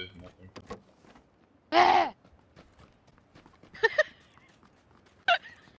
did nothing.